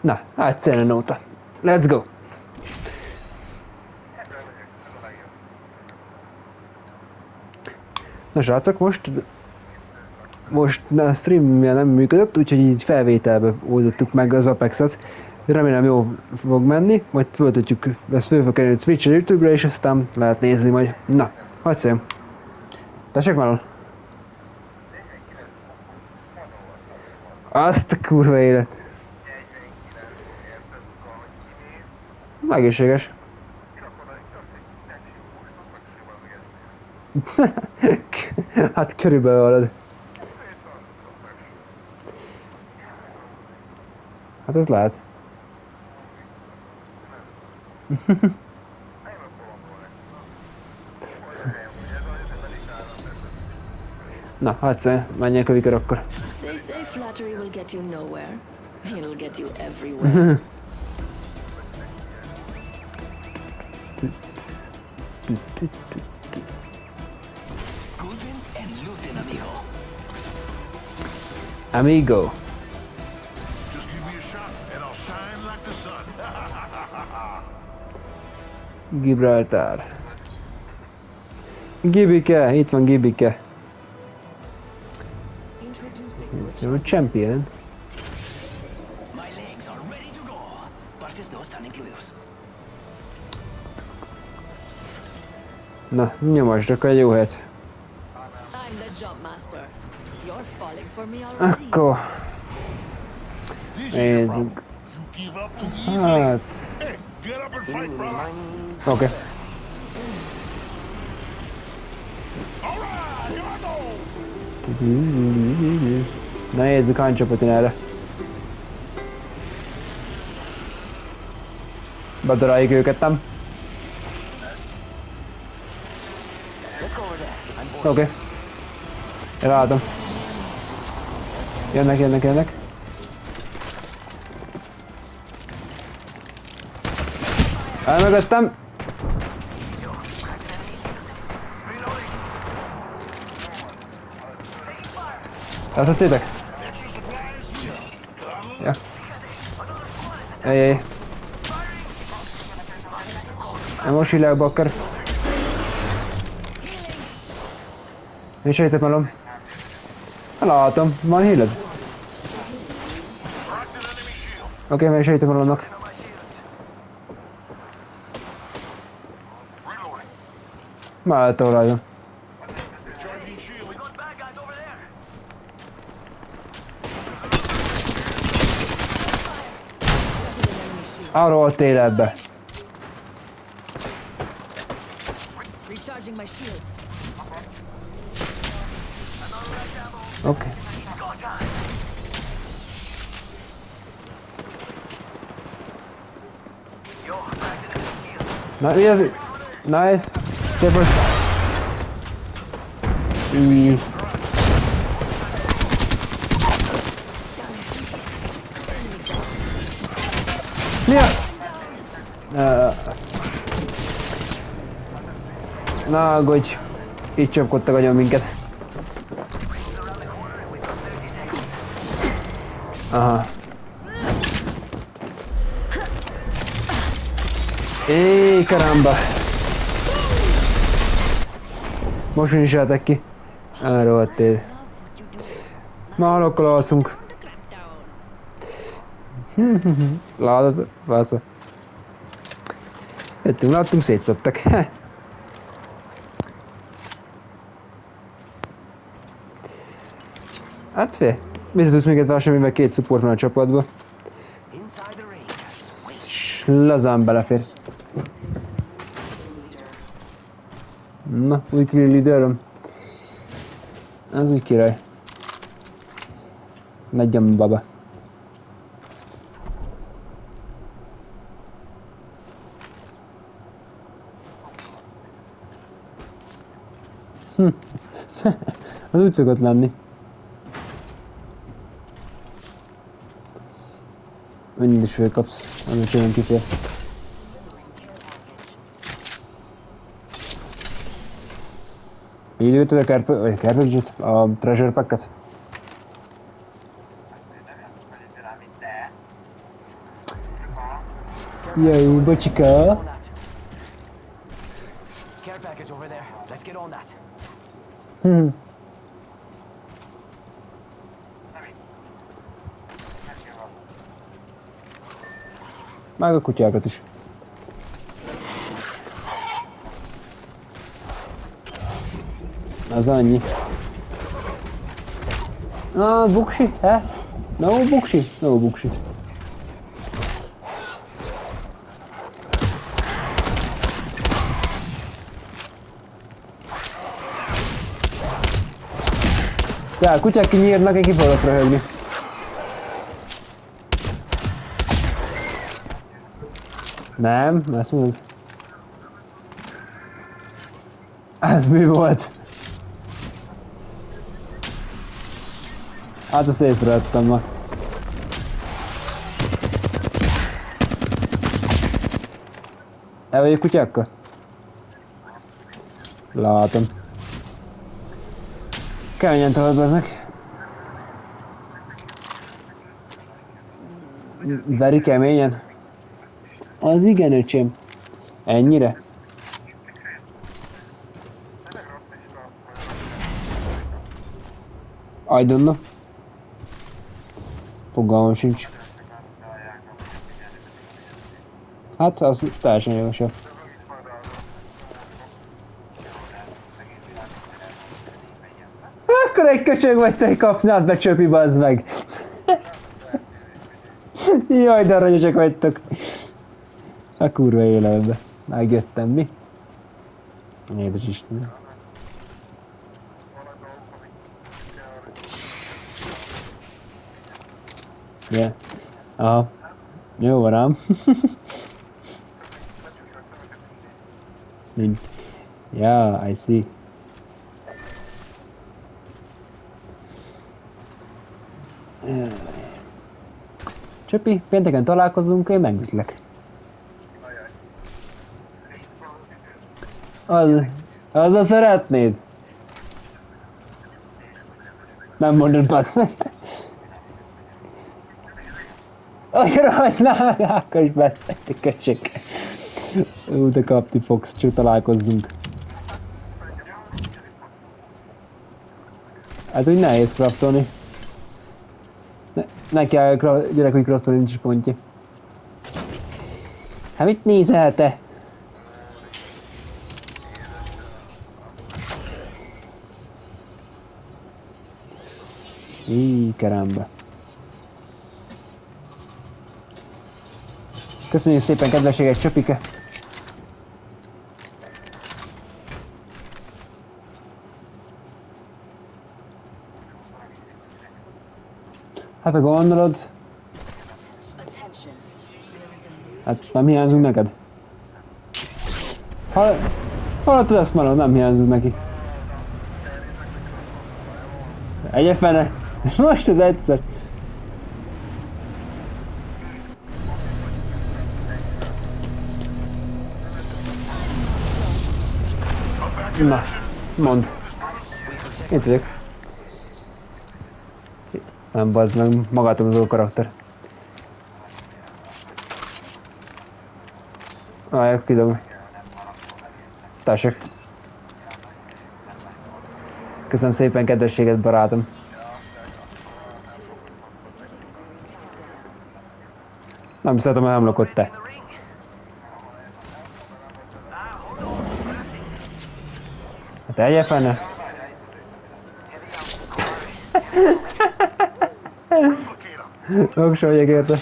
Na, egyszerűen nóta. Let's go! Na srácok, most most a streamje nem működött, úgyhogy így felvételbe oldottuk meg az Apex-et. Remélem jó fog menni, majd föltöttjük, ezt föl fog kerülni Twitch-re, Youtube-ra, és aztán lehet nézni majd. Na, hagyd szépen. Tessék már Azt a kurva élet. Egészséges. hát körülbelül. Hát ez lehet. Na, hát menjek a vikor akkor. They say flattery will get you nowhere. It'll get you everywhere. Amigo. Just give me a shot and I'll shine like the sun. Gibraltar. Gibike, itt van Gibike. You're a champion. Na, nyomasd egy jó helyet. Akkor... Nézzünk. Hát... Oké. Okay. Na nézzük, hány csapat jön erre. Bedaráljuk őket, nem? Oké. Okay. Látom. Jönnek, jönnek, jönnek. Elmögöttem. Eltettétek? Ja. Ej, ej. Nem most hílek bakker. Sejtett malom? Látom, van híled? Oké, okay, mi sejtett malomnak. Már rajta. Arról életbe. Oké. Okay. Na, mi az? Nice. Szépen. Így. Mi a... Na, aggódj. Így csapkodtak agyon minket. Aha. Éj, karamba! Most is eltek ki. Elrohadtél. Ma halokkal alszunk. Látod, fásza. Jöttünk, láttunk, szétszedtek. hát fél. Vissza tudsz minket vásárolni, két support van a csapatban. S lazán belefér. Na, új kill leaderem. Ez úgy király. Megyen baba. Hm. Az úgy szokott lenni. Mindig is fölkapsz, amit jön kifér. Így ülted a carpage a treasure packet? Jaj, bocsika. Hm. Meg a kutyákat is. Az annyi. Ah, buksi, he? No buksi? No buksi. Ja, a kutyák kinyírnak, én ki fogok röhögni. Nem, ezt mondod. Ez mi volt? Hát azt észrevettem ma. El kutyákkal? Látom. Keményen tolod ezek. Veri keményen. Az igen, öcsém. Ennyire? I don't know. Fogalmam sincs. Hát, az teljesen jogosabb. Akkor egy köcsög vagy te kapnád be csöpi, bazd meg. Jaj, de aranyosak vagytok. A kurva életbe. Megjöttem, mi? Édes Isten. Yeah. Aha. Jó van ám. Yeah, I see. Csöpi, pénteken találkozunk, én megütlek. Az, az a szeretnéd? Nem mondod, bassz meg. Akkor is beszéltek, köcsök. Ú, de kapni fogsz, csak találkozzunk. Hát úgy nehéz craftolni. Ne, ne kell gyerek, hogy craftolni nincs pontja. Hát mit nézel te? Íj, kerembe. Köszönjük szépen kedvességet, Csöpike! Hát gondolod, a new hát nem hiányzunk neked. Ha, hallottad ezt már, nem hiányzunk neki. Egye fene! Most az egyszer! Na, mondd. Itt vagyok. Nem bazd meg, magától karakter. Várják, kidom. Tessék. Köszönöm szépen kedvességet, barátom. Nem szeretem, hogy hemlokot te. Hát elje fene. Oksa vagyok érte.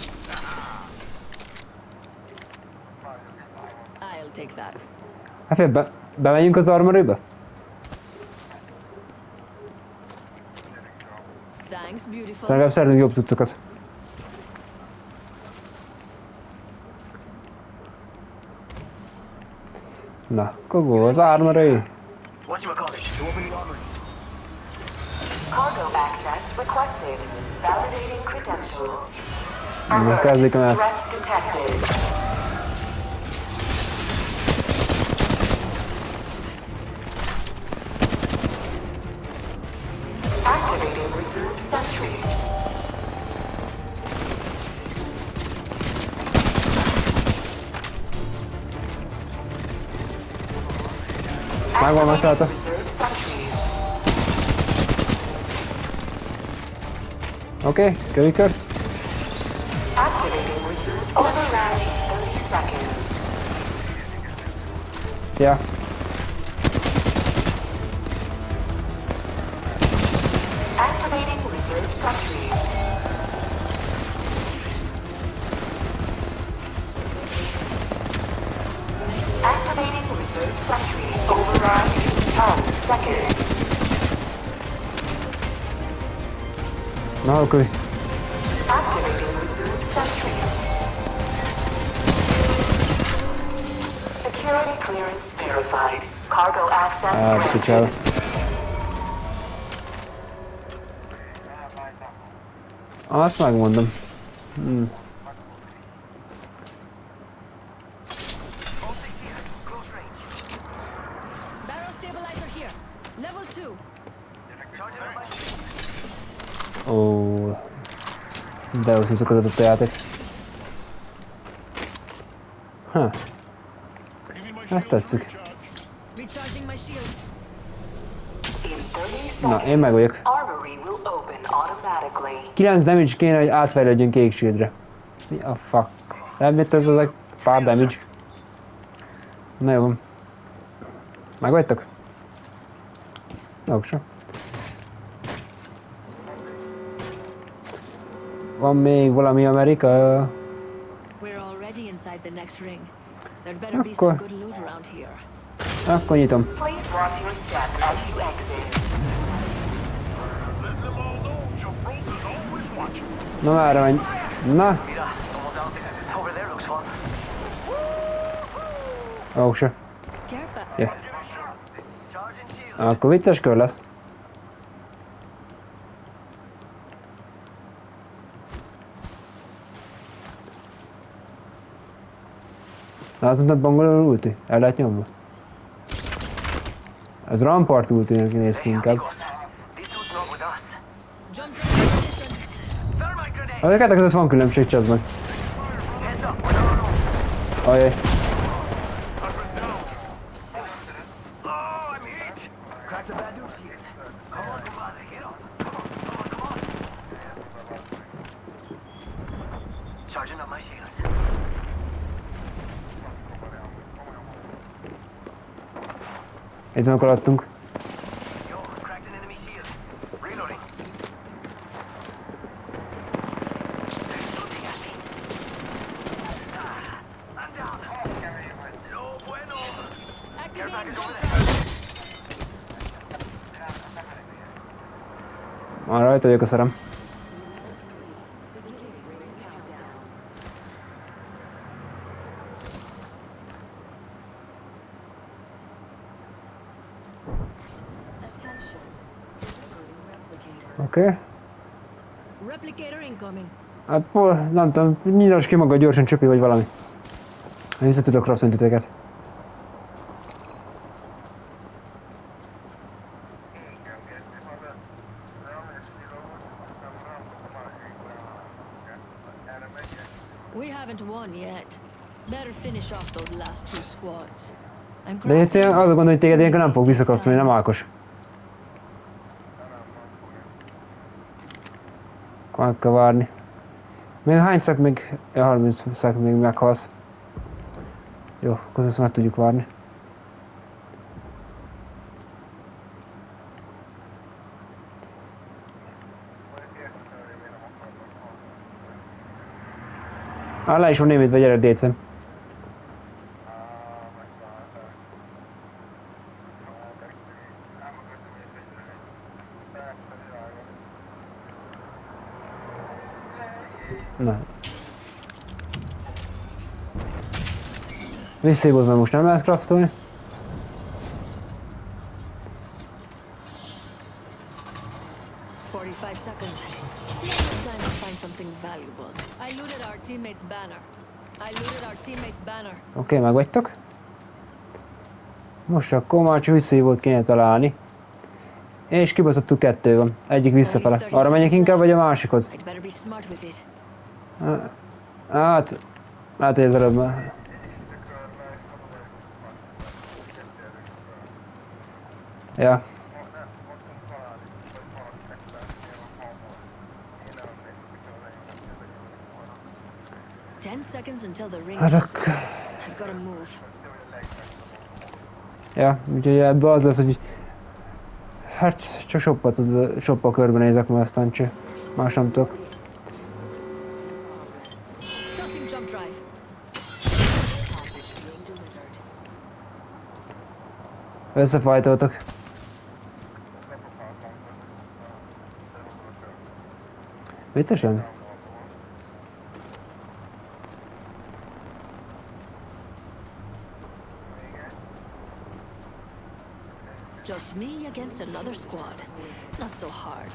Hát fél, be, bemegyünk az armorybe? Szerintem szeretünk jobb cuccokat. Na, kogó, az armory. requested. Validating credentials. Alert. Threat detected. Activating reserve sentries. Vai, vai, vai, okay, kövikör. Activating reserve sentries. 30 seconds. Ja. Activating reserve sentries. Activating reserve sentries. Override 10 seconds. No, okay. Activating reserve sentries. Security clearance verified. Cargo access ah, granted. Oh, that's not one of them. Hmm. Jó szuszokodott a játék. Ha, ezt tetszik. Recharging my shields. In 30 Na, én meg vagyok. armory will open automatically. 9 damage kéne, hogy átfejlődjön kék shieldre. Mi a fuck? Nem jött ez az egy pár damage. Na jó van. Meg vagytok? Jó, se. Van még valami Amerika? Akkor-. Akkor nyitom. Please watch your step as you exit. Na már menj. Na, ó se. Shield. Akkor vicces kör lesz. Látod a bangoló ulti? El lehet nyomni? Ez rampart ultinek néz ki inkább. A kettő között van különbség, alone. Ajaj. Oh, I'm hit. Crack the bad dude's shield. Come on, come on. Get up. Come on, come on, come on. Charging up my shields. Itt vannak alattunk. Yo, cracked an enemy shield. Reloading. They're shooting at me. Ah, I'm down. No bueno. Care Activating package over jump there. Már rajta vagyok a szerem. Attention. Oké. Okay. Replicator incoming. Hát, hol, nem tudom, nyílas ki maga gyorsan csöpi vagy valami. Vissza tudok rasszolni titeket. De én azt gondolom, hogy téged ilyenkor nem fog visszakapcsolni, nem Ákos. Akkor meg kell várni. Még hány szak még, ja, 30 szak még meghalsz. Jó, akkor ezt meg tudjuk várni. Á, le is van némítve, gyere Décem. Na. Visszaigazva most nem lehet kraftolni. Forty-five seconds. Now's the time to find something valuable. I looted our teammate's banner. I looted our teammate's banner. Oké, okay, meg vagytok. Most akkor már csak visszahívót kéne találni. És kibaszottuk kettő van. Egyik visszafele. Arra menjek inkább, vagy a másikhoz? Hát... Hát, hogy az előbb Ja. Ten seconds until the ring closes. akkor... I've got to move. Ja, úgyhogy ebből az lesz, hogy... Hát, csak soppa, tud, soppa körbenézek, mert aztán cső. Más nem tudok. Összefajtoltak. Lenne? Just me against another squad. Not so hard.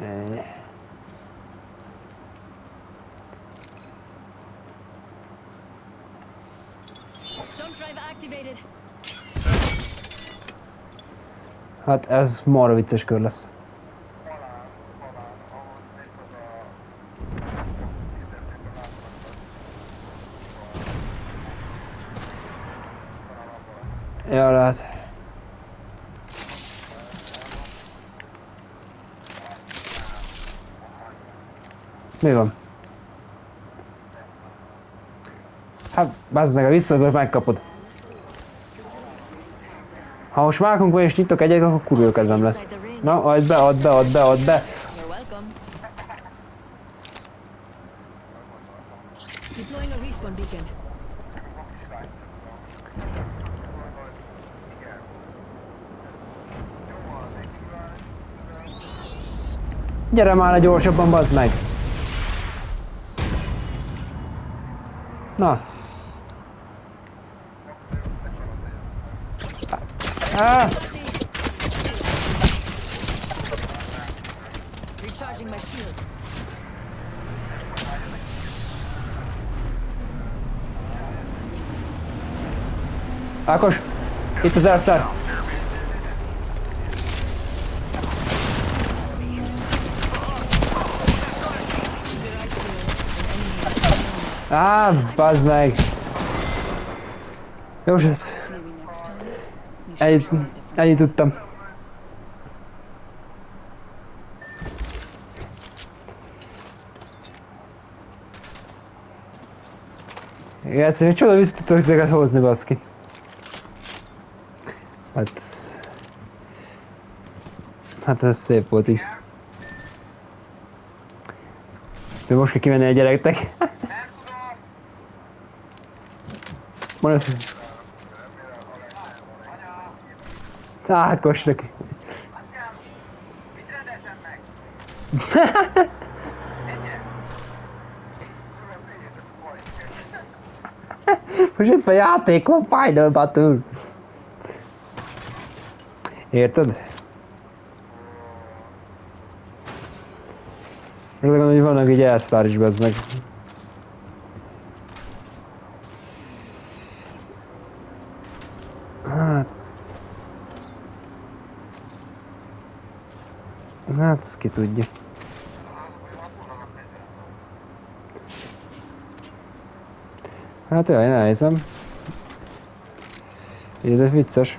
Eh. Activated. Hát ez marha vicces kör lesz. Mi van? Hát, bazd meg, ha visszaadod, megkapod. Ha most mákunk van és nyitok egyet, akkor kurva kezem lesz. Na, add be, add be, add be, add be. Gyere már le gyorsabban, bazd meg! Na. Ah, Recharging my shields. Ákos! Itt az elszár! Á, bazd meg! Jó, ez... Ennyit, ennyit tudtam. Igen, egyszerűen csoda vissza tudok téged hozni, baszki. Hát... Hát ez szép volt így. De most kell kimenni a gyerektek. Van ez... Ákos neki. Most éppen játék van, Final Battle. Érted? Legalább, hogy vannak így elszár is bezzeg. Hát... Hát, ezt ki tudja. Hát jaj, nehézem. Ez vicces.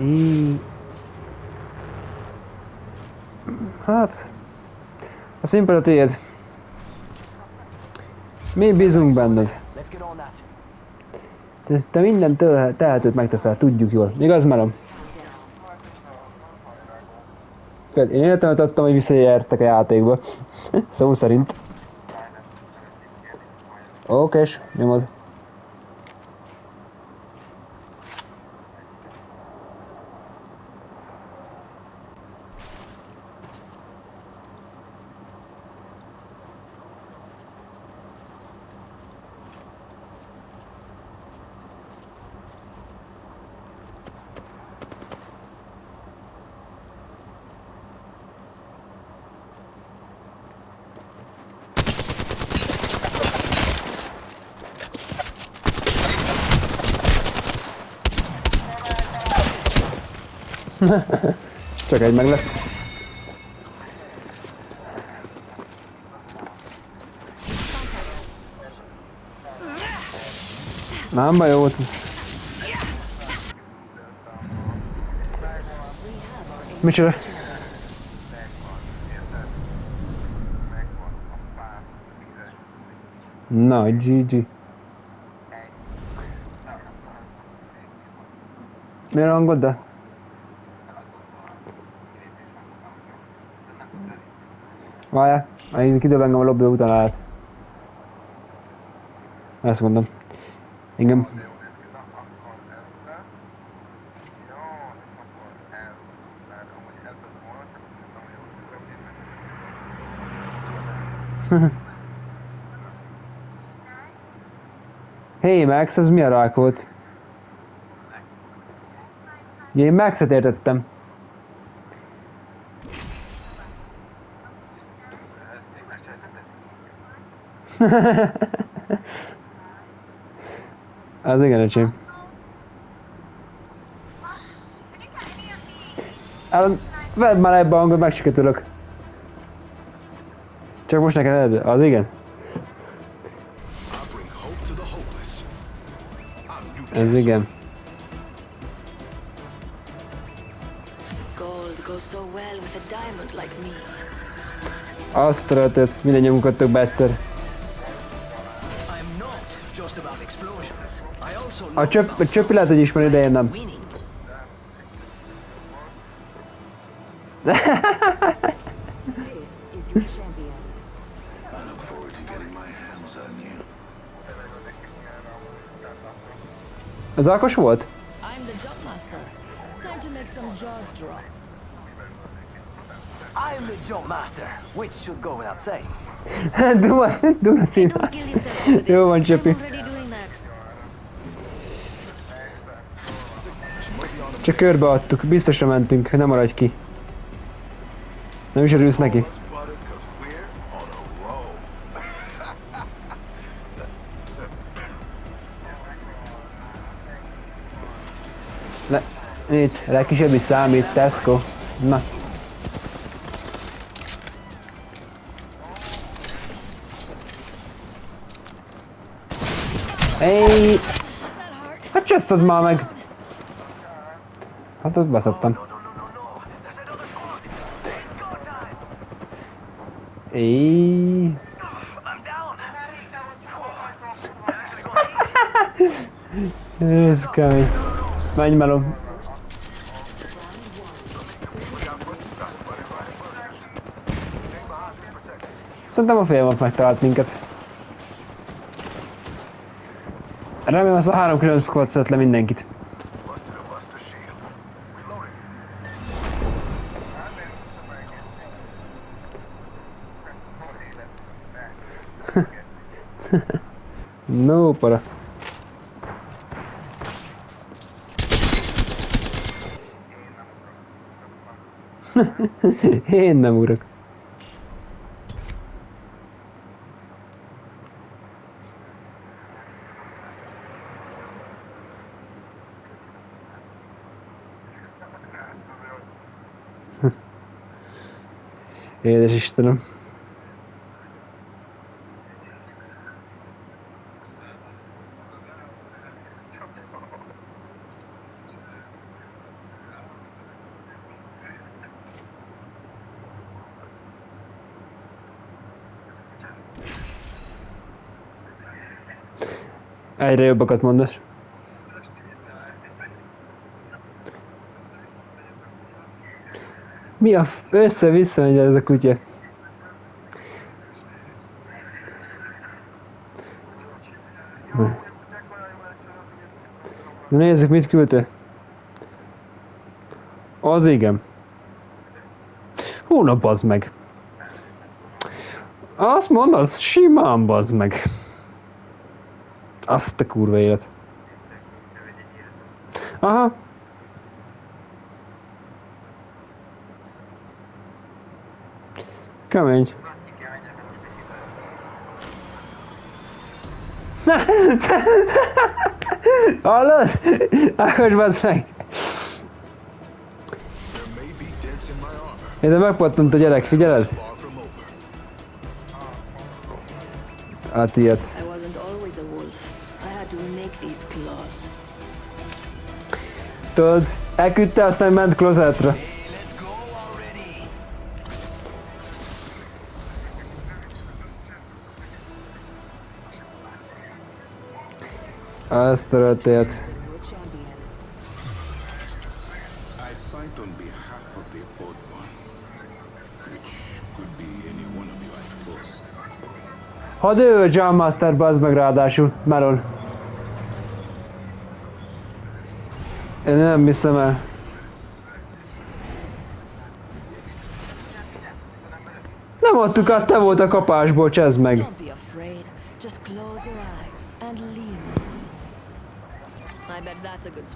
Így... Hát... A szimpel a tiéd. Mi bízunk benned. Te, te minden tehetőt megteszel, tudjuk jól. Igaz, Melom? Én életemet adtam, hogy visszaértek a játékba. Szó szerint. Oké, nyomod. Csak egy meg lett. Nem baj, jó volt ez. Micsoda? Na, GG. Miért hangod, de? Várjál, majd kidob engem a lobby után lehet. Ezt mondom. Engem. Hey Max, ez mi a rák volt? Ja, én Max-et értettem. Az igen, öcsém. El, vedd már ebbe a hangot, megsiketülök. Csak most neked edd, az igen. Ez igen. Azt töltött, minden nyomunkat több egyszer. A csöpp, a csöppi lehet, hogy ismeri, de én nem. Az Ákos volt? I'm the jump master. Which should go without saying. Over this. Jó van, Csöpi. I'm already doing that. Csak körbeadtuk, biztosra mentünk, nem maradj ki. Nem is örülsz neki? Le, itt, legkisebb is számít, Tesco. Na. Hurt. hát csösszed már meg. Hát ott beszoptam. Éj. Ez kemény. Menj melom. Szerintem a félmap megtalált minket. Remélem az a három külön squad le mindenkit. No para. Én nem urak. Édes Istenem. Egyre jobbakat mondasz. Mi a f- össze-vissza megy ez a kutya? Na nézzük, mit küldte. Az igen. Hónap bazd meg. Azt mondod, simán bazd meg. Azt a kurva élet. Aha. Kemény. Hallod? Ákos bazd meg. Armor. Ide megpattant a gyerek, figyeled? Hát ilyet. Tudod, elküldte, aztán ment klozetre. Azt történt. A. Hadd ő Jam Master, bazd meg ráadásul, Melon. Én nem hiszem el. Nem adtuk át, te volt a kapásból, csezd meg.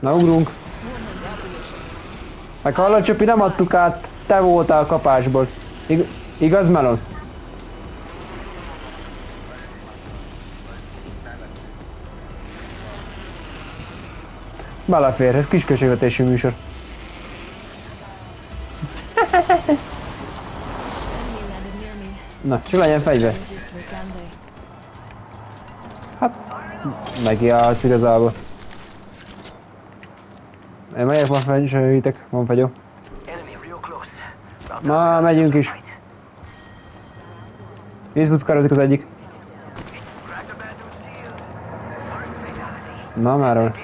Na ugrunk. Meg hallod, Csopi, nem adtuk át, te voltál a kapásból. Ig- igaz, Melon? Belefér, ez kis költségvetési műsor. Na, csak legyen fegyver. Resist me, can they? Megjátsz igazából. Én megyek, van fegyverítek, van fegyó. Na, megyünk is. Vízbuckározik az egyik. Na már.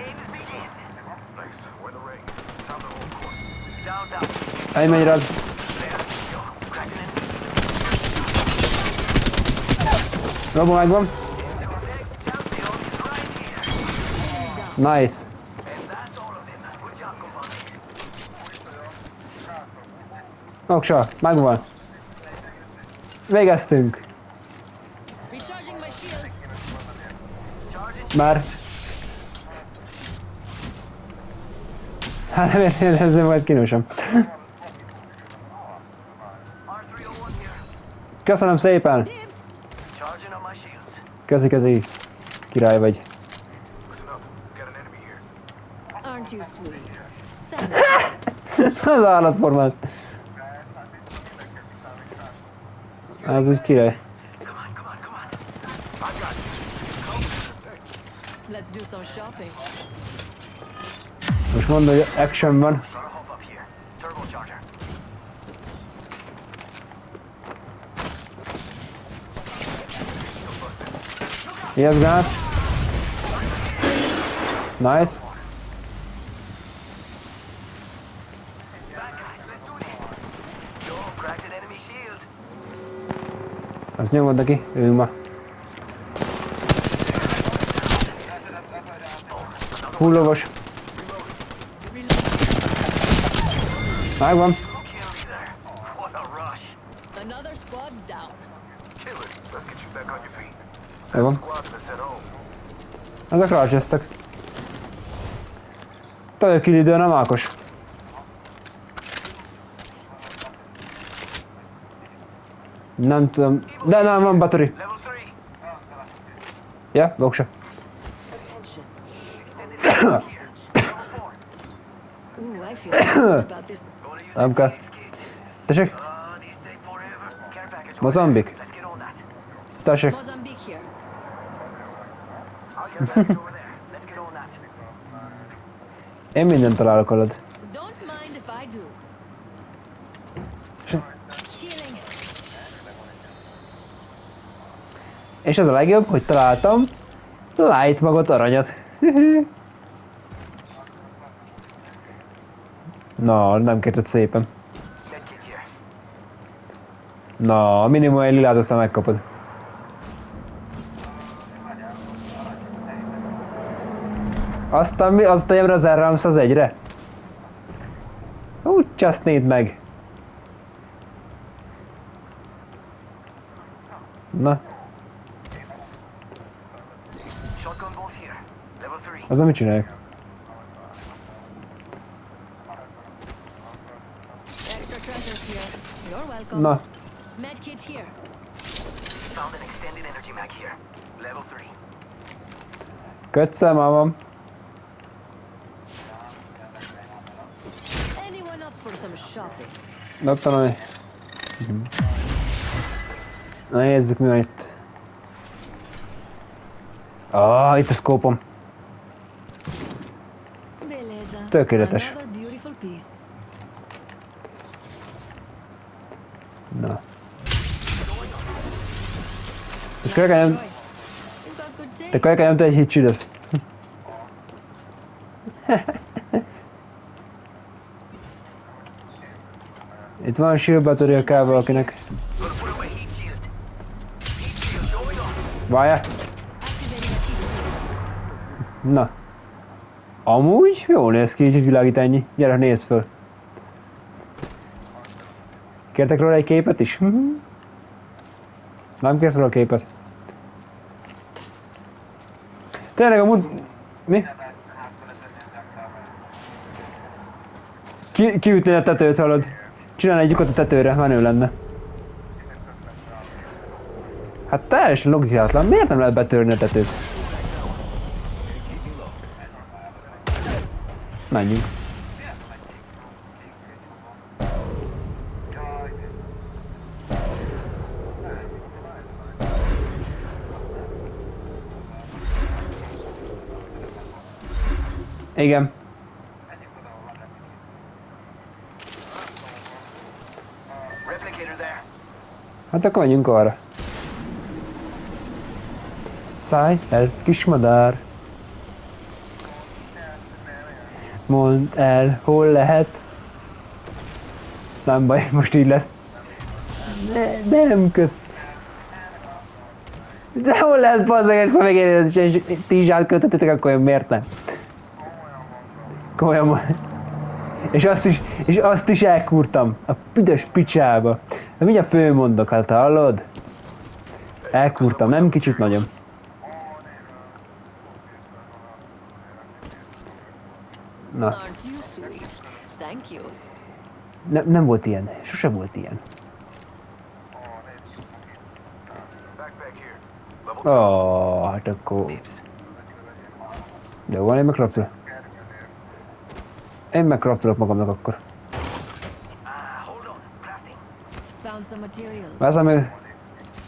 All of them. Good job, compadres. Oksa, megvan. Végeztünk. Már. Hát nem értem, majd kínosan. R301 here. Köszönöm szépen. Köszi, köszi. Király vagy. Az állatformát. Ez úgy király. Let's do some shopping. Most mondod, hogy action van. Gotta hop up here. Turbocharger. Yes, granát. Nice. Bad guys, let's do this. Yo, cracked an enemy shield. Azt nyomod neki, ő ma. Hullovos. Megvan. Who killed me there? What a rush. Another squad down. Kill it. Let's get you back on your feet. Megvan. Squad's gonna set home. Ezek rácsöztek. Te kilidő, nem Ákos. Nem tudom. De nem, van battery. Level 3. Ja, voksa. Attention. Extended ammo here. Level 4. Ooh, I feel good about this. Nem kell. Tessék, Mozambik. tessék. Én mindent találok alad. És ez a legjobb, hogy találtam Light magot aranyat. Na, nem kérted szépen. Na, minimum egy lilát aztán megkapod. Aztán mi? Azt tegyem rá az R-Rams az egyre? Úgy csesznéd meg. Na, Shotgun bolt here. Level 3. az mit csinálják? Na, Medkit here. Found an extended energy mag here. Level 3. kötszem van. Anyone up for some shopping? Na, talán... Na, nézzük mi van itt. Ah, itt a szkópom. Beleza. Eliza. Tökéletes. Na. És kölykön nem, te kölykön nem tudod egy hit csüdöt. Itt van shield battery a heat. Na. Amúgy jól néz ki, így világít ennyi. Gyere, nézd föl. Kértek róla egy képet is? Mhm. Nem kérsz róla képet? Tényleg amúgy... Mi? Ki, kiütni a tetőt, hallod? Csinálni egy lyukot a tetőre, menő lenne. Hát teljesen logikátlan. Miért nem lehet betörni a tetőt? Menjünk. Igen. Hát akkor menjünk arra. Szállj el, kis madár. Mondd el, hol lehet. Nem baj, most így lesz. Ne, nem köt. De hol lehet bazzag egy szemegényt, és ti is átkötöttetek, akkor miért nem? Komolyan. És azt is, és azt is elkúrtam. A büdös picsába. De mindjárt fölmondok, hát hallod? Elkúrtam, nem kicsit nagyon. Na, ne, nem volt ilyen. Sose volt ilyen. Ó, oh, hát akkor... Jó, van, én megkraftolok. Én megkraftolok magamnak akkor. Ezzel még...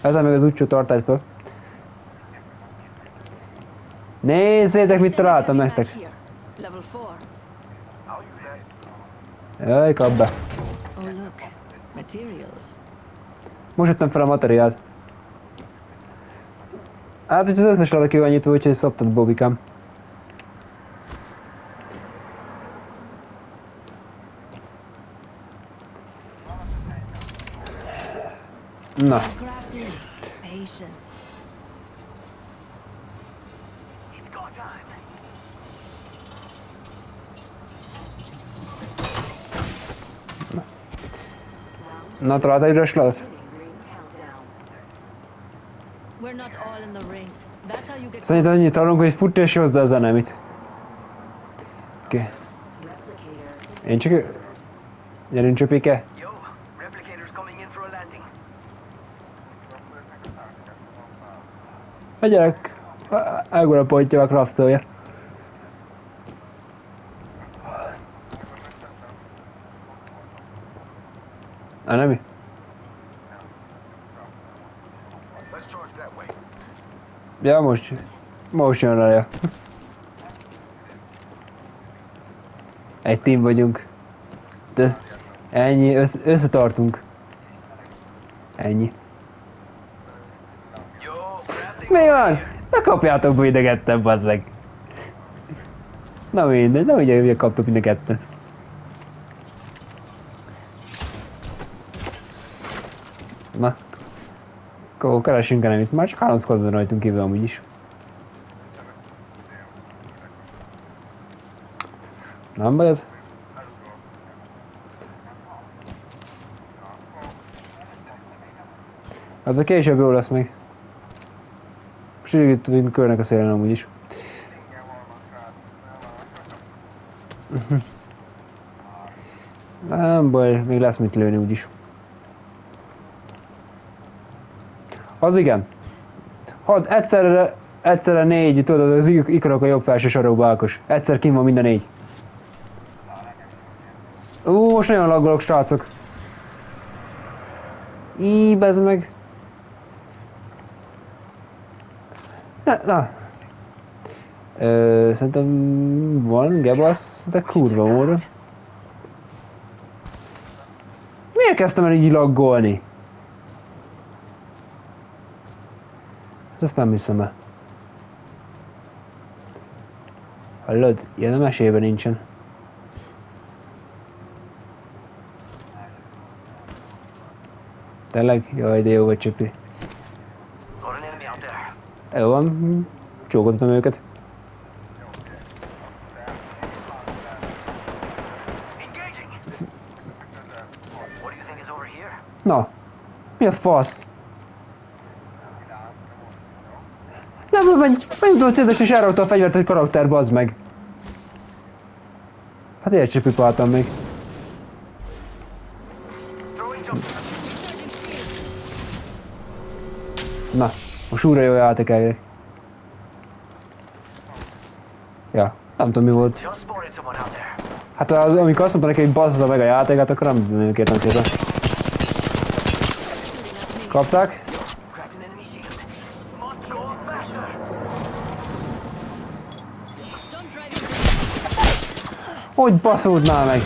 Ezzel még az útcsó tartályt föl. Nézzétek, mit találtam nektek. mag here. Level 4. Jaj, kap be. Oh. Most jöttem fel a materiált. Hát itt az összes lada van nyitva, úgyhogy szoptad Bobikám. Na, Crafting. Patience. It's go time. na találtál üres ladat? We're not all in the ring. That's how you get Szerintem annyit hallunk, hogy futni és hozzá a zenemit. Oké. Okay. Én csak... Gyerünk csöpike. Yo, replicator's coming in for a landing. A gyerek. Ágor a craftolja. A nem mi? Ja, most... Most jön rá. Egy team vagyunk. De ennyi, össze, összetartunk. Ennyi. Mi van? Ne kapjátok mind a ketten, bazzeg. Na mindegy, na ugye, ugye kaptok mind a ketten. Na. Akkor keresünk el itt, már csak három squad van rajtunk kívül amúgy is. Nem baj ez? Az a később jó lesz még. Így itt körnek a szélen amúgy is. Nem baj, még lesz mit lőni úgyis. Az igen. Hadd egyszerre, egyszerre négy, tudod, az ik- ikarok a jobb felső sarokba Ákos. Egyszer kim van minden négy. Ú, most nagyon laggolok, srácok. Így, bezd meg. Na. Ö, szerintem van gebasz, de kurva módon. Miért kezdtem el így laggolni? Ezt nem hiszem el. Hallod? Ilyen a mesében nincsen. Tényleg? Jaj, de jó vagy csipi. Got an enemy out there. Jó van, csókoltatom őket. Engaging. What do you think is over here? Na, mi a fasz? Nem, nem, menj, menj tudod cédes és elrakta a fegyvert egy karakter, bazd meg. Hát ilyet sem pipáltam még. Most újra jó játék elérek. Ja, nem tudom mi volt. Hát az, amikor azt mondta neki, hogy basszza meg a játékát, akkor nem kértem szépen. Kapták? Hogy baszódnál meg?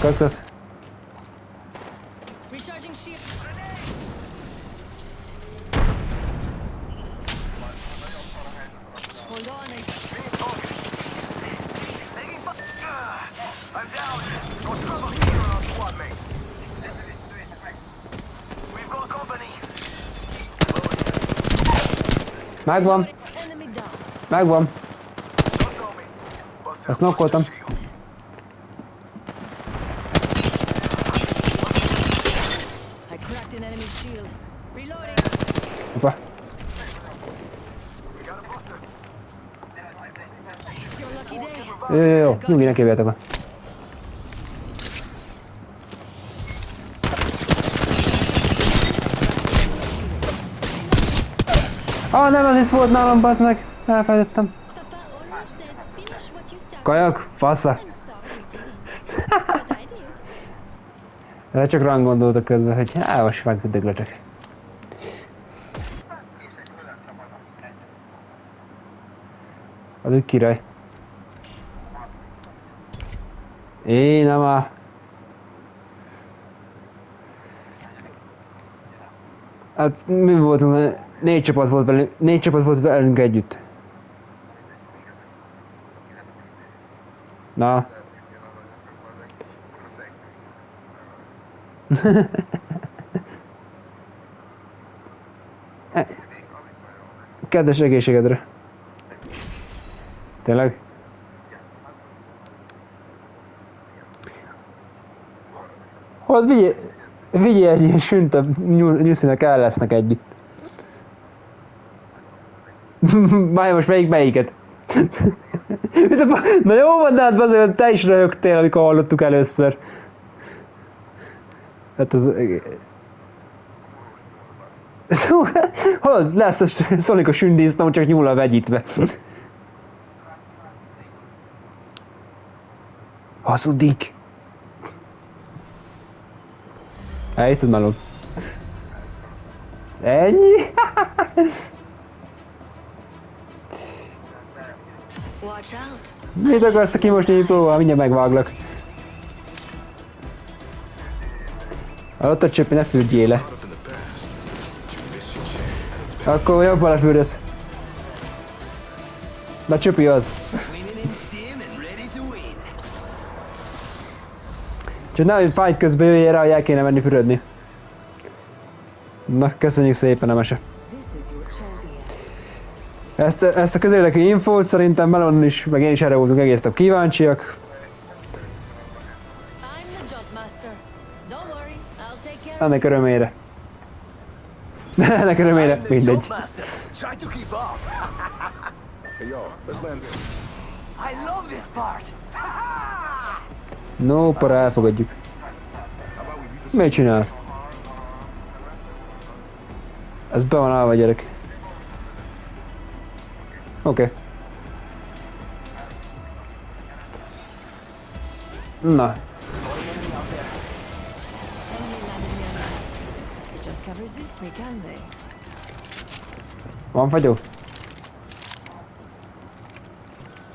Kösz, kösz. Recharging shield. Hold on. I Making fu- Ah, I'm down. No trouble here on our squad mate. We've got company. Megvan, enemy down. megvan. What's on me? Bust Azt nokkoltam. I cracked an enemy shield. Reloading. Hoppá. We got a buster. It's your lucky day. Jó, jó, jó, nyugi, ne kérjetek be. Ah, nem, az is volt nálam, bazd meg. Elfelejtettem. Kajak, did. De csak rám gondoltak közben, hogy á, most megdögletek. Az egy király. Én nem á. Hát mi voltunk, négy csapat volt velünk, négy csapat volt velünk együtt. Na, kedves egészségedre. Tényleg? Az vigyél, vigyél egy ilyen süntöbb nyuszinek el lesznek együtt. Már most melyik melyiket? Na jó van, de hát azért te is röhögtél, amikor hallottuk először. Hát az... Szóval, hol lesz a Sonic a sündísznó, csak nyúl a vegyítve. Hazudik. Elhiszed melód. Ennyi? Mit akarsz te kimosni nyitóval? Mindjárt megváglak. Ott a csöppi, ne fürdjél le. Akkor jobban lefürdesz. Na csöpi az. Csak nehogy fight közben jöjjél rá, hogy el kéne menni fürödni. Na, köszönjük szépen, your champion. Ezt, ezt a közérdekű infót szerintem Melon is, meg én is erre voltunk egész nap kíváncsiak. Ennek örömére. Ennek örömére, mindegy. No, para elfogadjuk. Mit csinálsz? Ez be van állva, gyerek. Me, can they? Van fagyó?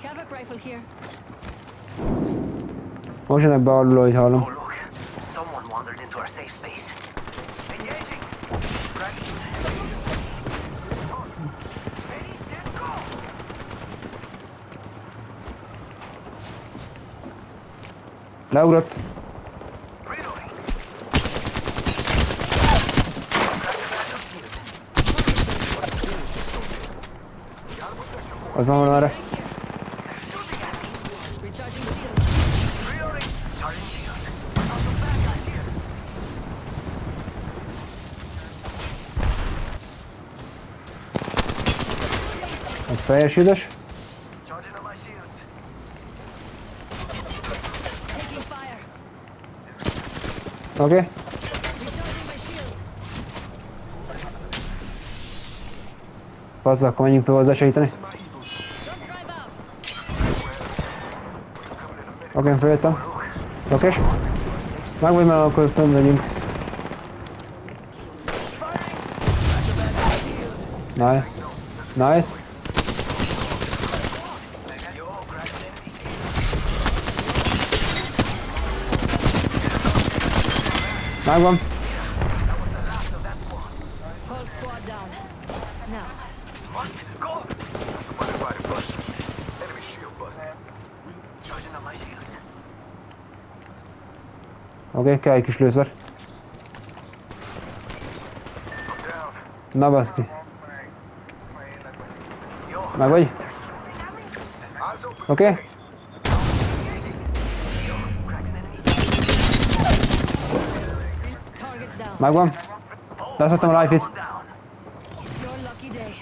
Havoc rifle here. Most jönnek be alul, Leugrott. Reloading. Az van arra. Recharging shields. Reloading. Charging shields. Got some bad guys here. Ez fejes üdös. Charging on my shields. Taking fire. Oké. Okay. Fazza, akkor menjünk fel hozzá segíteni. Oké, okay, feljöttem. Lökés. Meg vagy már akkor fönn megyünk. Nice. Nice. Shields. Oké, okay, kell egy kis lőszer. Na baszki. Meg vagy? Oké? Okay? Day.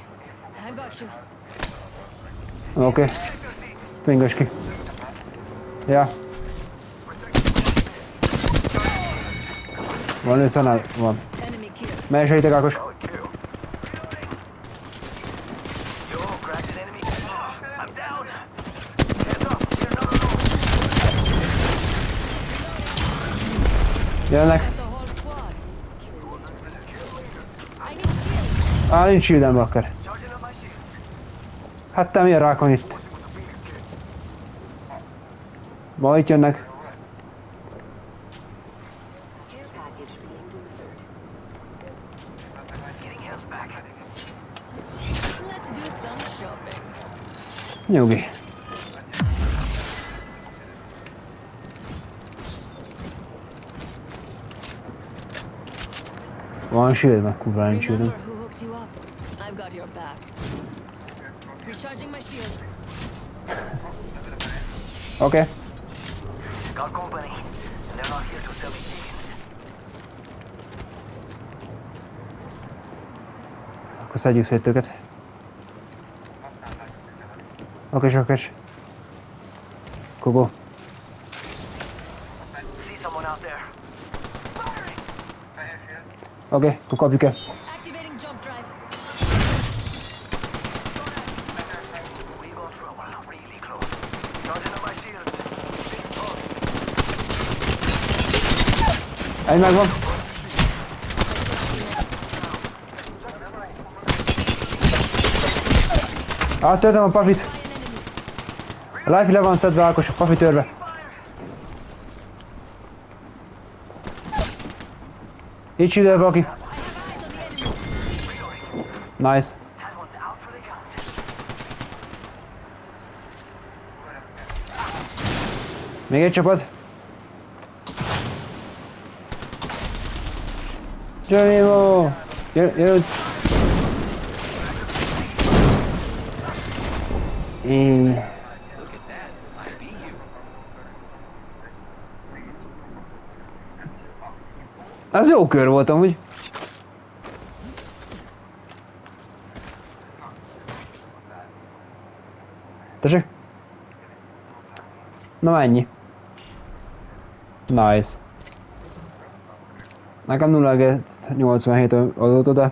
I got you. Oké. Okay. Pingas ki. Ja. Van lőszernál? Van. Enemy killed. Mely segítek Ákos? Solid kill. Yo, cracked enemy. I'm down. Hands up. Here, no, no, no. Jönnek. That's the whole squad. I need shields. Á, nincs shieldem shields. Hát te milyen rákon itt? Ma itt jönnek. Nyugi. Van shield, meg kurva nincs shieldem. Okay. Got company. And they're not here to sell me. Akkor szedjük szét őket. Oké, oké. Kogó. See someone out there. Oké, okay, akkor kapjuk el. Egy megvan. Áttörtem a pafit. A life le van szedve Ákos, a pafi törve. Így ide valaki. Nice. Még egy csapat. Geronimo! Jön, jön. Én... Az jó kör volt amúgy. Tessék? Na ennyi. Nice. Nekem 0,87 adott de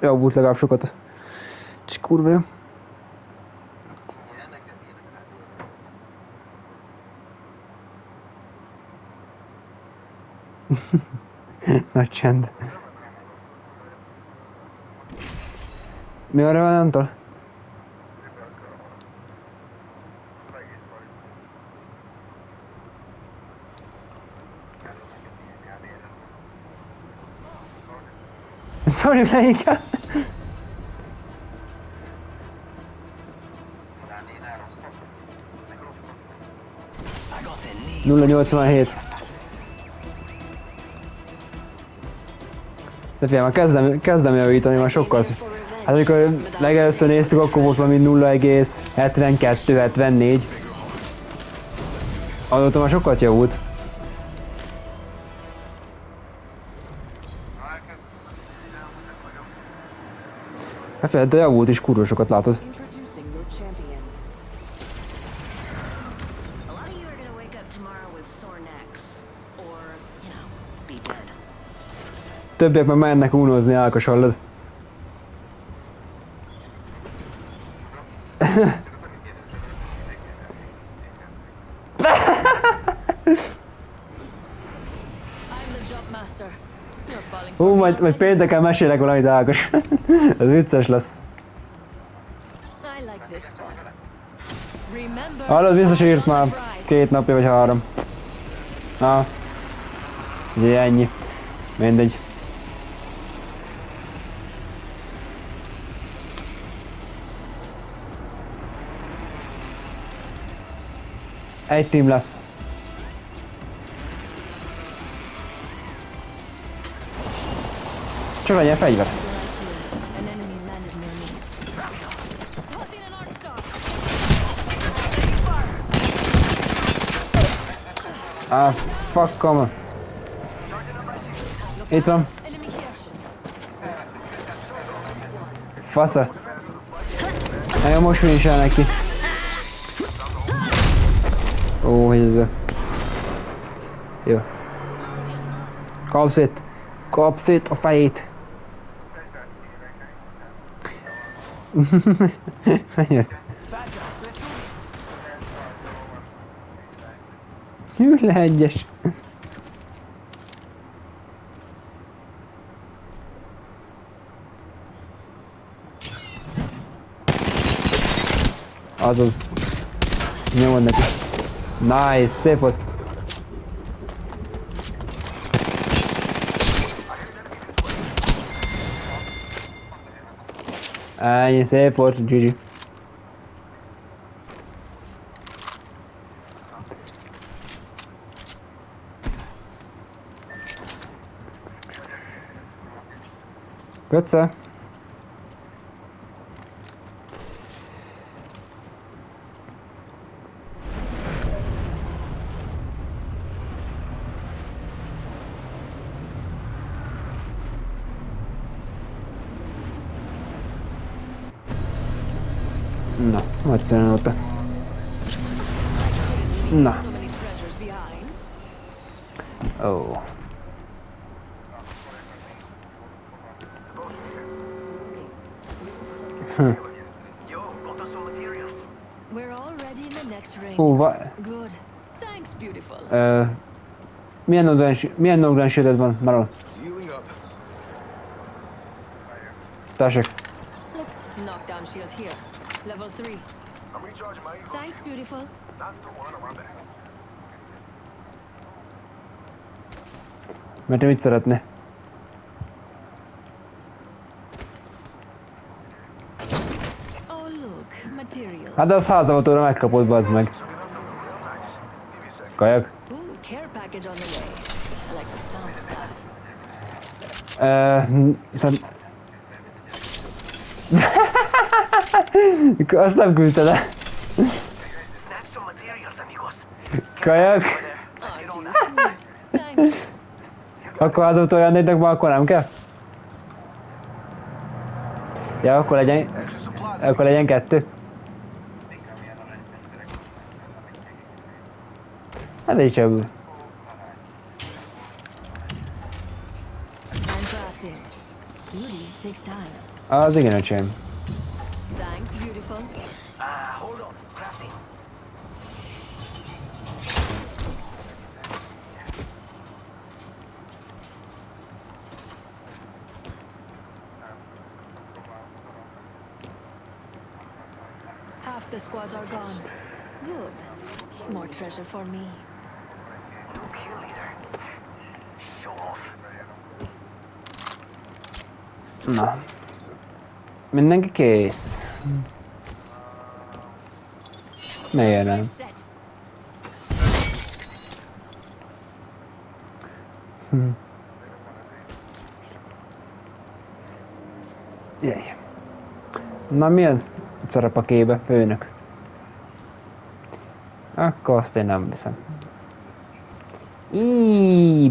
javult legalább sokat. És kurva jó. Nagy csend. Mi a Revenantól? Szorjuk le inkább. I got the knee. 087. De figyelj, már kezdem, kezdem javítani, már sokkal. Hát amikor legelőször néztük, akkor volt valami 0,72-74. Azóta már sokat javult. Figyelj, de javult is kurva sokat látod. Többiek meg mennek unozni Ákos hallod. I'm the jump master. Hú, majd, majd pénteken mesélek valamit Ákos. Ez vicces lesz. Remember, Hallod, biztos írt már két napja vagy három. Na. Ugye ennyi. Mindegy. Egy team lesz. Csak legyen fegyver. Ah, fuck, Itt van. Fasza. Nagyon most finisel neki. Ó, ez. Jó. Kapsz itt. Kapsz itt a fejét. Menjed. Ülj le egyes. Azaz. Nyomod neki. Nice, szép volt. Ennyi, szép volt, GG. Götze. 15-be. Na. Ó. Oh. Hm. Hú, va... Ö, milyen no grand shield van, Marol? Tessék. Knockdown shield here. Level 3. I'm recharging my eagles. Thanks, beautiful. Not the one around back. Mert ő mit szeretne? Oh, look. Materials. Hát de az házavatóra megkapod, bazd meg. Kajak. Ö, viszont... Azt nem küldted el. Snatch some materials, amigos. Kajak. Oh, do you sweet. Thank you. Akkor házavatóra olyan négynek van, akkor nem kell? Ja, akkor legyen, Extra supplies. akkor legyen kettő. Hát így sem. I'm crafting. Beauty takes time. Az igen, öcsém. Thanks, beautiful. Ah, hold on. Crafting. Half the squads are gone. Good. More treasure for me. New kill leader. Show off. Na. Mindenki kész. Miért nem? Set. Jaj. Na milyen szerep a kébe, főnök? Akkor azt én nem viszem. Íííí,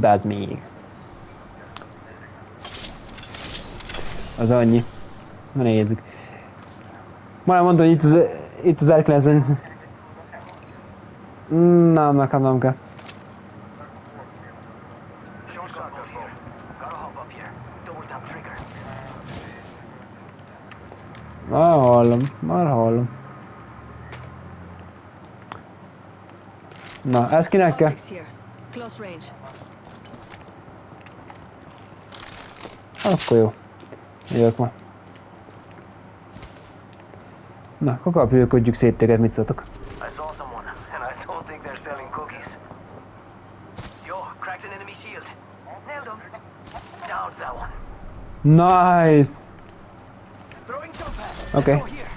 Nem, nekem nem kell. Már hallom, már hallom. Na, ez kinek kell? Range. Akkor jó. Jövök ma. Na, akkor kapjölködjük szét téged, mit szóltok? I saw someone, and I don't think they're selling cookies. Yo, cracked an enemy shield. Nailed him. Downed that one. Nice! Throwing jump pad. Okay. Let's go here. Someone else is over there.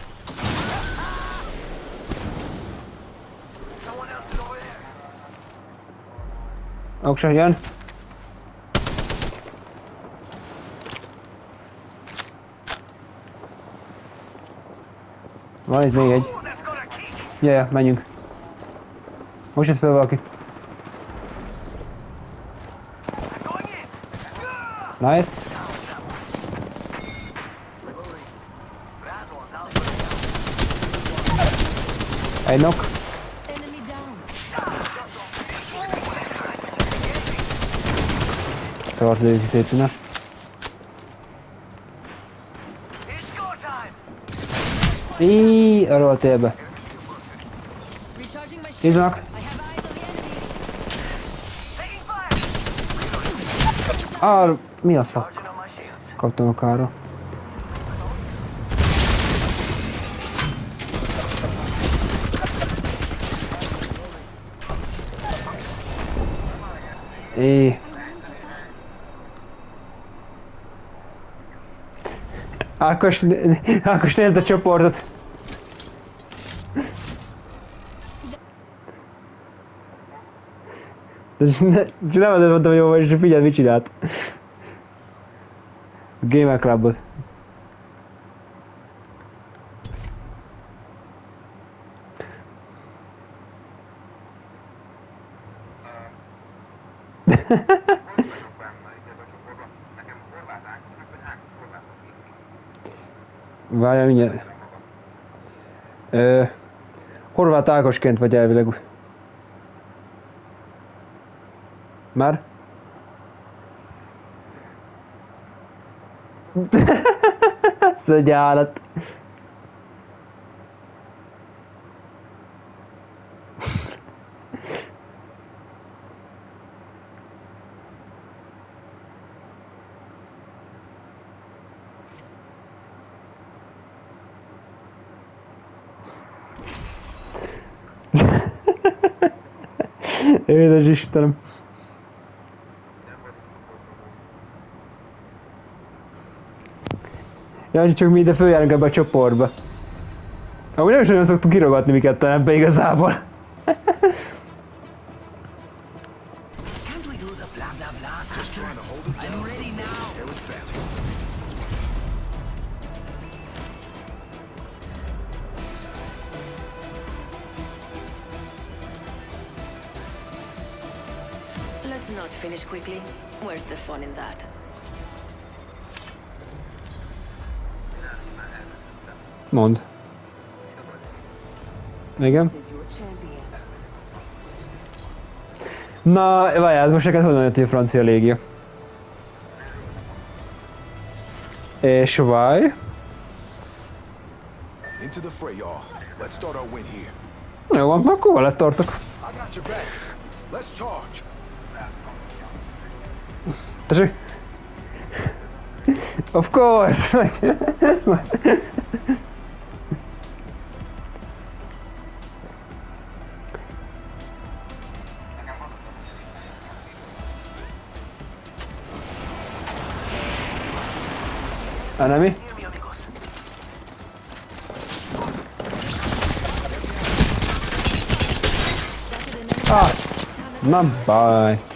Oksa jön. Van itt még egy. Ooh, that's got a kick. Jaj, ja, menjünk. Most jött fel valaki. I'm going in. Ah! Nice. That one's out. Egy knock. Enemy down. Szart lőjük szét innen. It's go time. Íííí, arra a télbe. Recharging my shield. Nézzenek. I have eyes on the enemy. Taking fire. Ah, mi a fuck? Charging on my shields. Kaptam a kára. É. Ákos, Ákos nézd a csoportot! Ne- nem azért mondtam, hogy jó és figyelj, mit csinált. A Gamer Clubhoz. Várjál mindjárt. Ö, Horváth Ákosként vagy elvileg. Már? Ez egy állat. Édes Istenem. Ja, csak mi ide följárunk ebbe a csoportba. Amúgy nem is nagyon szoktunk kirogatni mi ketten ebbe igazából. Fun in that? Mond. Igen. Na, várjál, ez most neked honnan jött, hogy a francia légia? És vaj? Into the fray, y'all. Let's start our win here. Jó van, akkor vele tartok. Of course! Enemy? Ah! Bye.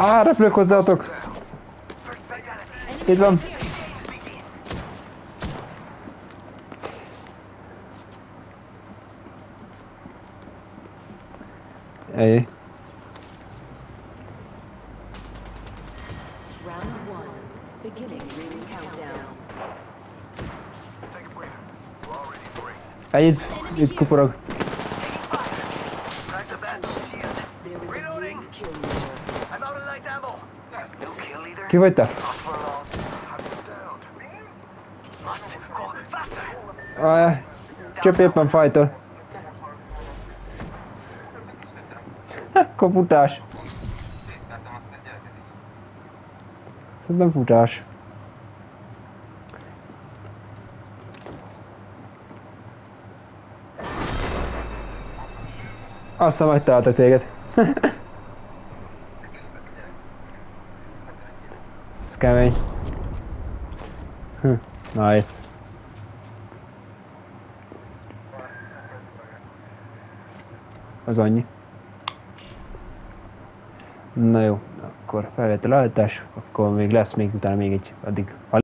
Á, repülök hozzátok! Itt van. Ej, Round one. Beginning ring countdown. Take a breather. We're already free. ennyit, itt kuporog. Crack the bandit shield. There is a Reloading. new kill leader. I'm out of light ammo. New kill leader. Ki vagy te? Csöp éppen fajtol. Akkor futás. Szerintem futás. Azt hiszem, hogy találtak téged. Kemény. Hm, nice. Az annyi. Na jó, akkor felvétel állítás, akkor még lesz még utána még egy, addig